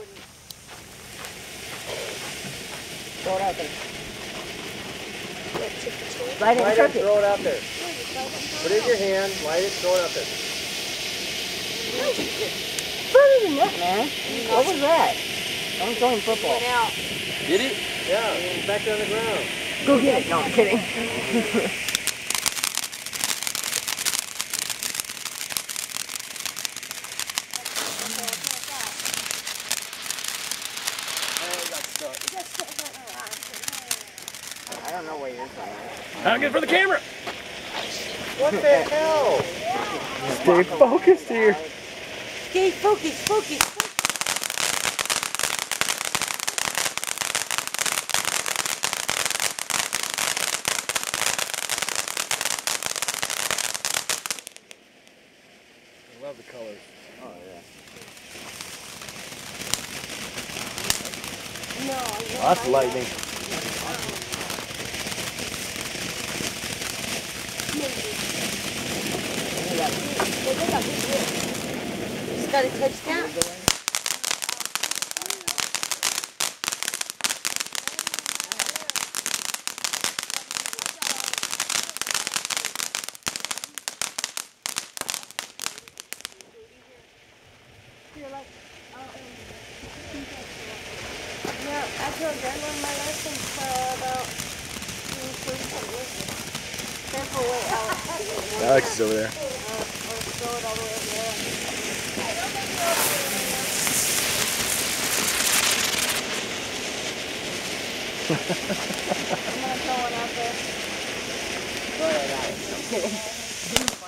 wouldn't. Throw it out there. The chair? Light it Light and it, throw it out there. Yeah, just light it Put it in your hand, light it, throw it out there. Further than that, man. What was that? I'm throwing football. Went out. Did it? Yeah, it's back there on the ground. Go get it. No, I'm kidding. Not good for the camera. What the hell? Stay focused here. Stay focused, focus. I love the colors. Oh, yeah. No, no. That's lightning. Just got a touchdown. Learned my lesson for about 45 years. Careful way out. Alex is over there. I'm gonna throw one out there.